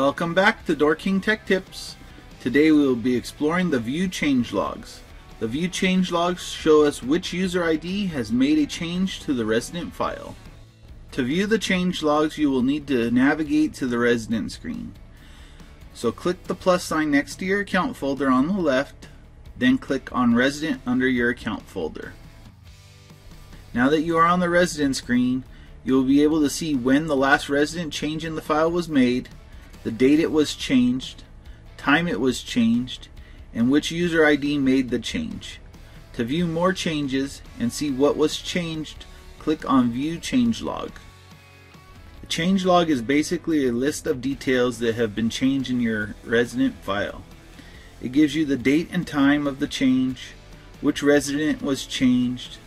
Welcome back to DoorKing Tech Tips. Today we will be exploring the view change logs. The view change logs show us which user ID has made a change to the resident file. To view the change logs you will need to navigate to the resident screen. So click the plus sign next to your account folder on the left, then click on resident under your account folder. Now that you are on the resident screen, you will be able to see when the last resident change in the file was made, the date it was changed, time it was changed, and which user ID made the change. To view more changes and see what was changed, click on View Change Log. The change log is basically a list of details that have been changed in your resident file. It gives you the date and time of the change, which resident was changed,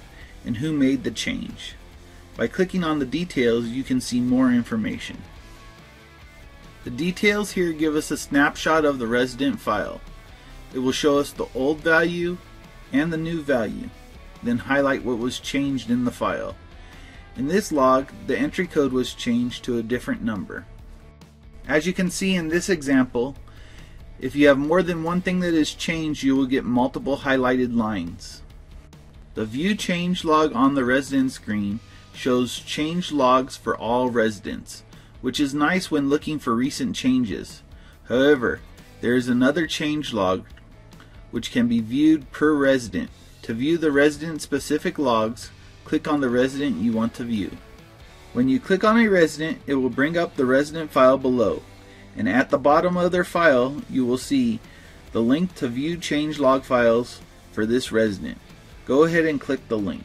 and who made the change. By clicking on the details, you can see more information. The details here give us a snapshot of the resident file. It will show us the old value and the new value, then highlight what was changed in the file. In this log, the entry code was changed to a different number. As you can see in this example, if you have more than one thing that is changed, you will get multiple highlighted lines. The View Change log on the resident screen shows change logs for all residents, which is nice when looking for recent changes. However, there is another change log which can be viewed per resident. To view the resident specific logs, click on the resident you want to view. When you click on a resident, it will bring up the resident file below, and at the bottom of their file, you will see the link to view change log files for this resident. Go ahead and click the link.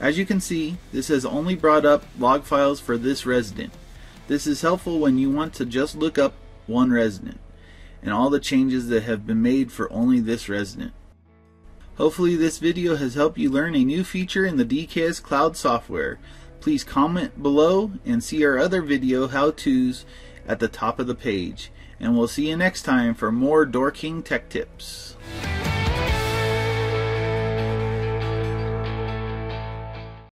As you can see, this has only brought up log files for this resident. This is helpful when you want to just look up one resident and all the changes that have been made for only this resident. Hopefully this video has helped you learn a new feature in the DKS Cloud software. Please comment below and see our other video how-tos at the top of the page. And we'll see you next time for more DoorKing Tech Tips.